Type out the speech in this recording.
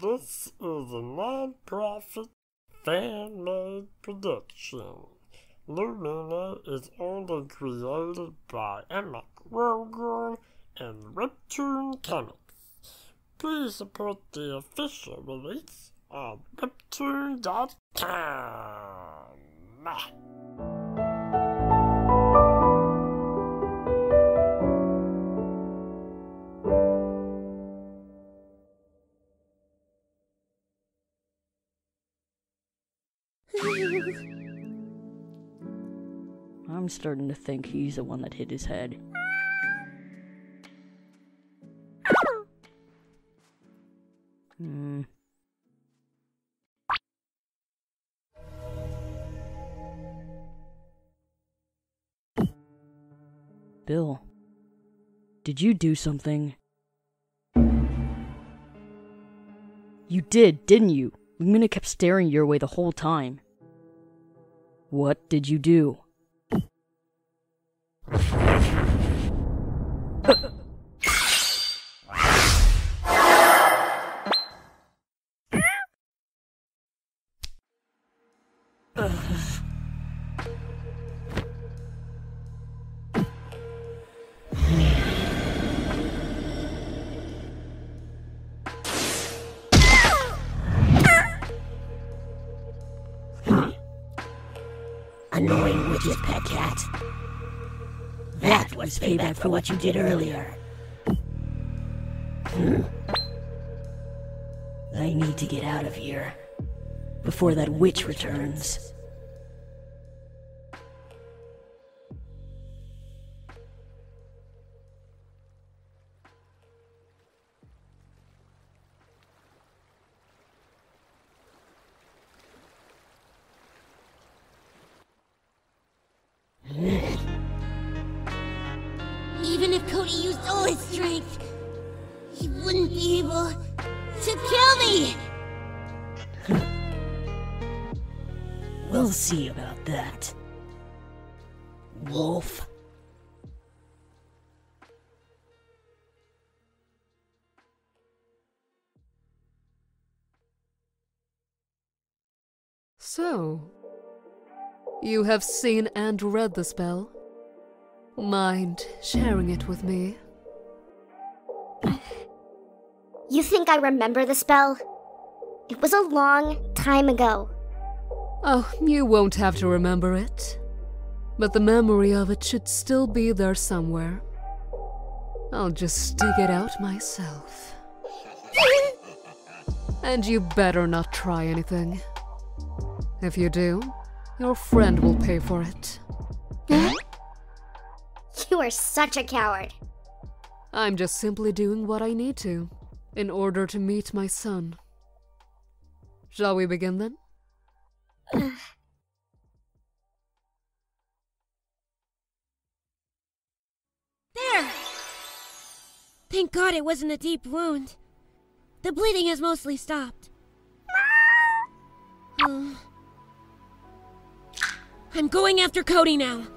This is a non-profit fan-made production. Lumine is and created by Emma Krogell and Webtoon Comics. Please support the official release on webtoon.com. I'm starting to think he's the one that hit his head. Hmm. Bill, did you do something? You did, didn't you? Lumine kept staring your way the whole time. What did you do? Annoying witch's pet cat. That was payback for what you did earlier. Hmm. I need to get out of here before that witch returns. Kody used all his strength, he wouldn't be able to kill me! We'll see about that. Wolf. So, you have seen and read the spell? Mind sharing it with me? You think I remember the spell? It was a long time ago. Oh, you won't have to remember it. But the memory of it should still be there somewhere. I'll just dig it out myself. And you better not try anything. If you do, your friend will pay for it. You are such a coward. I'm just simply doing what I need to in order to meet my son. Shall we begin then? There! Thank God it wasn't a deep wound. The bleeding has mostly stopped. Uh, I'm going after Kody now.